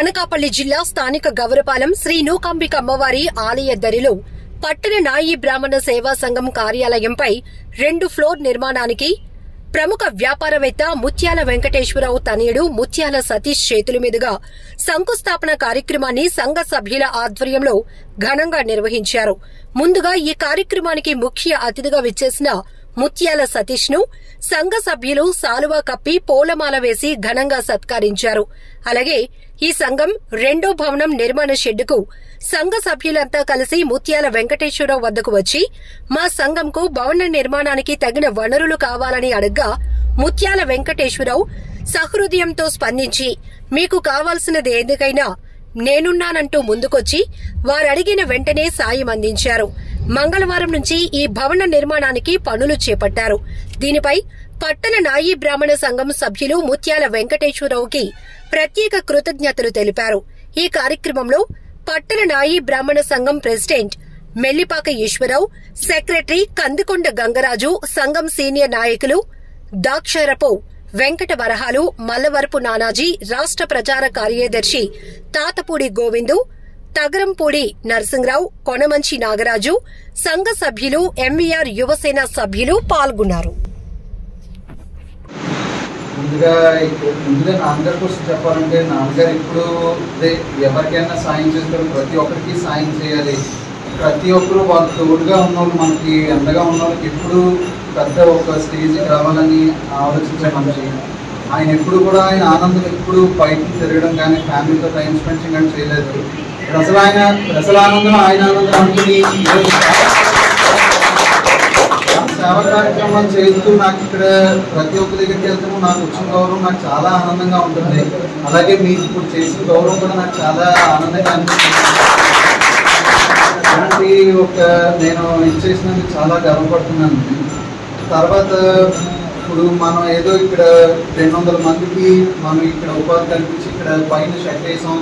అనకాపల్లి జిల్లా స్థానిక గౌరపాలెం శ్రీ నూకాంబిక అమ్మవారి ఆలయ దరిలో పట్టణ నాయి బ్రాహ్మణ సేవా సంఘం కార్యాలయంపై రెండు ఫ్లోర్ నిర్మాణానికి ప్రముఖ వ్యాపారవేత్త ముత్యాల వెంకటేశ్వరరావు తనయుడు ముత్యాల సతీష్ చేతుల మీదుగా శంకుస్థాపన కార్యక్రమాన్ని సంఘ సభ్యుల ఆధ్వర్యంలో ఘనంగా నిర్వహించారు. ముందుగా ఈ కార్యక్రమానికి ముఖ్య అతిథిగా విచ్చేసిన ముత్యాల సతీష్ను సంఘ సభ్యులు సాలువా కప్పి పూలమాల వేసి ఘనంగా సత్కరించారు. అలాగే ఈ సంఘం రెండో భవనం నిర్మాణ షెడ్డుకు సంఘ సభ్యులంతా కలిసి ముత్యాల వెంకటేశ్వరరావు వద్దకు వచ్చి మా సంఘంకు భవన నిర్మాణానికి తగిన వనరులు కావాలని అడగ్గా ముత్యాల వెంకటేశ్వరరావు సహృదయంతో స్పందించి మీకు కావాల్సినది ఎందుకైనా నేనున్నానంటూ ముందుకొచ్చి వారడిగిన వెంటనే సాయం అందించారు. మంగళవారం నుంచి ఈ భవన నిర్మాణానికి పనులు చేపట్టారు. దీనిపై పట్టణ నాయి బ్రాహ్మణ సంఘం సభ్యులు ముత్యాల వెంకటేశ్వరరావుకి ప్రత్యేక కృతజ్ఞతలు తెలిపారు. ఈ కార్యక్రమంలో పట్టణ నాయి బ్రాహ్మణ సంఘం ప్రెసిడెంట్ మెల్లిపాక ఈశ్వరరావు సెక్రటరీ కందికొండ గంగరాజు సంఘం సీనియర్ నాయకులు దాక్షరపు వెంకట వరహాలు మల్లవరపు నానాజీ రాష్ట్ర ప్రచార కార్యదర్శి తాతపూడి గోవిందు తగరంపూడి నరసింహరావు కొనమంచి నాగరాజు సంఘ సభ్యులు ఎంవీఆర్ యువసేన సభ్యులు పాల్గొన్నారు. ముందుగా ముందుగా నాన్నగారి కోసం చెప్పాలంటే నాన్నగారు ఇప్పుడు ఎవరికైనా సాయం చేస్తారు ప్రతి ఒక్కరికి సాయం చేయాలి. ప్రతి ఒక్కరు వాళ్ళు తోడుగా ఉన్నోళ్ళు మనకి అండగా ఉన్నోళ్ళకి ఎప్పుడు పెద్ద ఒక స్టేజ్కి రావాలని ఆలోచించే మనిషి. ఆయన ఎప్పుడు కూడా ఆయన ఆనందం ఎప్పుడు బయటకు తిరగడం కానీ ఫ్యామిలీతో టైం స్పెండ్ కానీ చేయలేదు. రసలాయన ఆయన ఆనందం ఆయన ఆనందం అనుకుని సేవ కార్యక్రమాలు చేస్తూ నాకు ఇక్కడ ప్రతి ఒక్క దగ్గరికి వెళ్తాము నాకు వచ్చిన గౌరవం నాకు చాలా ఆనందంగా ఉంటుంది. అలాగే మీకు ఇప్పుడు చేసిన గౌరవం కూడా నాకు చాలా ఆనందంగా అనిపిస్తుంది. అలాంటి ఒక నేను ఇచ్చేసినందుకు చాలా గర్వపడుతున్నాను. తర్వాత ఇప్పుడు మనం ఏదో ఇక్కడ రెండు వందల మందికి మనం ఇక్కడ ఉపాధి కల్పించి ఇక్కడ పైన షెడ్ వేసాం.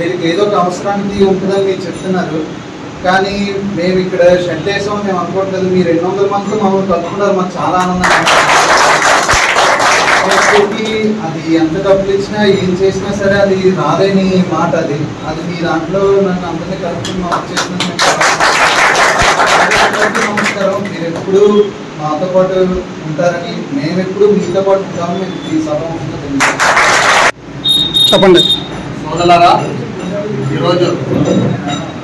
దీనికి ఏదో ఒక అవసరానికి ఉంటుందని మీరు చెప్తున్నారు. కానీ మేము ఇక్కడ షెడ్ వేసాం మేము అనుకోవట్లేదు. మీరు రెండు వందల మందితో మమ్మల్ని కలుపుకున్నారు మాకు చాలా ఆనందంగా ఉంది. అది ఎంత డబ్బులు ఇచ్చినా ఏం చేసినా సరే అది రాలేని మాట అది. అది మీ దాంట్లో నన్ను అందరినీ కలుపుకుని మాకు చేసినందుకు నమస్కారం. మీరు ఎప్పుడు మాతో పాటు ఉంటారని మేము ఎప్పుడు మీతో పాటు ఉంటామని మీకు ఈ సభ చెప్పండి. సోదరులారా ఈరోజు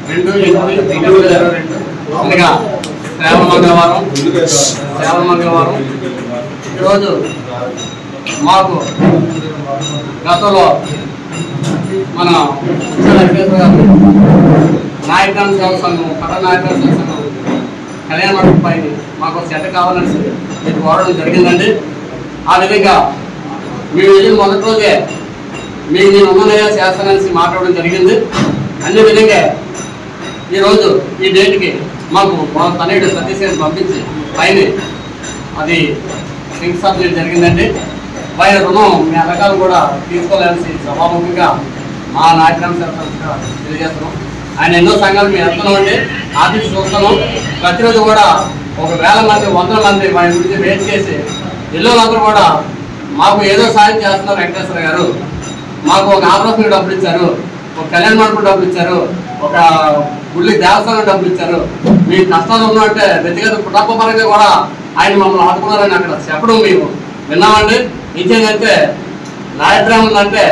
రెండు ఎనిమిది రెండు వేల ఇరవై రెండు అనగా శ్రావణ మంగళవారం. శ్రావణ మంగళవారం. ఈరోజు మాకు గతంలో మన వెంకటేశ్వర గారు నాయకుల సేవ సంఘం నాయకుల సేవ సంఘం కళ్యాణ మండపం పైన మాకు చెడ్డ కావాలని మీకు కోరడం జరిగిందండి. ఆ విధంగా మేము వెళ్ళిన మొదటి రోజే మీకు నేను ఉన్నానయ్యా చేస్తానని మాట్లాడడం జరిగింది. అన్ని విధంగా ఈరోజు ఈ డేట్కి మాకు మా తనయుడు సత్యశేఖర్ పంపించి పైన అది శంకుస్థాపన జరిగిందండి. పైన రుణం మీ రకాలు కూడా తీసుకోలేని సభాముఖంగా మా నాయకులను తెలియజేస్తున్నాం. ఆయన ఎన్నో సంఘాలు మేము వెళ్తున్నామండి ఆఫీస్ చూస్తున్నాం. ప్రతిరోజు కూడా ఒక వేల మంది వందల మంది మా గురించి వెయిట్ చేసి ఇల్లులందరూ కూడా మాకు ఏదో సాయం చేస్తున్నారు వెంకటేశ్వర గారు. మాకు ఒక ఆపరేషన్ డబ్బులు ఇచ్చారు ఒక కళ్యాణ మండపం డబ్బులు ఇచ్చారు ఒక గుళ్ళి దేవస్థానం డబ్బులు ఇచ్చారు. మీ కష్టాలు ఉన్నట్టే వ్యక్తిగత కుటుంబ పరంగా కూడా ఆయన మమ్మల్ని ఆదుకున్నారని అక్కడ చెప్పడం మేము విన్నామండి. ఇంకేంటంటే నాయబ్రాహ్మణులు అంటే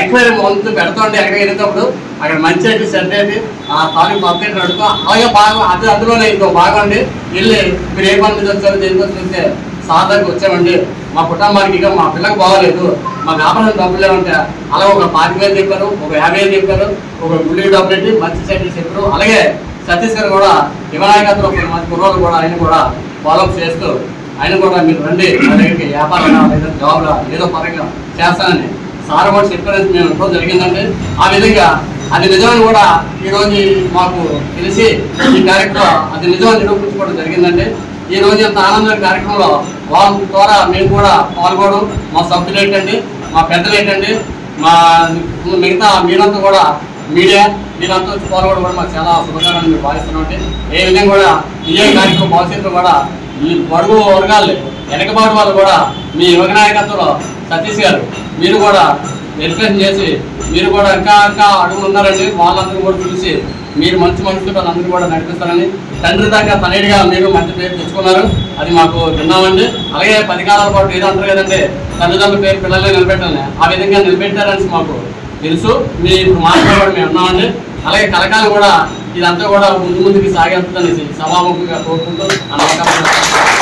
ఎంక్వైరీ ముందు పెడతాండి ఎక్కడికి వెళ్ళేటప్పుడు. అక్కడ మంచి ఏంటి సెట్ ఏంటి? ఆ తాలూకు అప్డేట్ అడుగుతాం అలాగే బాగా అది అందులోనే ఇంకో బాగా అండి. వెళ్ళి మీరు ఏ పని మీద వచ్చారు దేనికోసం వస్తే సార్ వచ్చామండి. మా కుటుంబానికి ఇక మా పిల్లకి బాగోలేదు. మా వ్యాపారం డబ్బులు అలా ఒక పాతిక వేలు చెప్పారు ఒక యాభై వేలు చెప్పారు ఒక గుళ్ళకి డబ్బులు పెట్టి మంచి సైడ్ చెప్పారు. అలాగే సతీశ్వర్ కూడా యువనాయకత్వం ఒక మంచి కుర్రోలు కూడా ఆయన కూడా ఫాలోఅప్ చేస్తూ ఆయన కూడా మీరు రండి మా దగ్గరికి వ్యాపారం లేదా జాబ్లో ఏదో పరంగా చేస్తానని సార్ కూడా చెప్పారని మేము ఎప్పుడో జరిగిందండి. ఆ విధంగా అది నిజమని కూడా ఈరోజు మాకు తెలిసి ఈ కార్యక్రమం అది నిజమని నిరూపించుకోవడం జరిగిందండి. ఈ రోజు ఇంత ఆనందమైన కార్యక్రమంలో వాళ్ళ ద్వారా మేము కూడా పాల్గొనడం మా సభ్యులు ఏంటండి మా పెద్దలు ఏంటండి మా మిగతా మీరంతా కూడా మీడియా మీరంతా వచ్చి పాల్గొనడం కూడా మాకు చాలా శుభకరమని మేము భావిస్తున్నామండి ఏ విధంగా కూడా ఇదే కార్యక్రమం భవిష్యత్తులో కూడా ఈ బడుగు వర్గాలు వెనకబాటు వాళ్ళు కూడా మీ యువక నాయకత్వంలో సతీష్ గారు మీరు కూడా వెరిఫికేషన్ చేసి మీరు కూడా ఇంకా ఇంకా అడుగులున్నారండి వాళ్ళందరూ కూడా చూసి మీరు మంచి మనుషులు వాళ్ళందరూ కూడా నడిపిస్తారని తండ్రి దాకా తనేడిగా మీరు మంచి పేరు తెచ్చుకున్నారు. అది మాకు విన్నామండి. అలాగే పది కాలాల పాటు ఏదో అంటారు కదండి తల్లిదండ్రుల పేరు పిల్లల్ని నిలబెట్టాలని. ఆ విధంగా నిలబెట్టారని మాకు తెలుసు. మీ ఇప్పుడు మాట్లాడడం మేము ఉన్నామండి అలాగే కలకాలం కూడా ఇదంతా కూడా ముందు ముందుకు సాగేస్తుందనేసి సభాముఖంగా కోరుకుంటూ ఆ